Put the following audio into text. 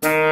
Mm-hmm.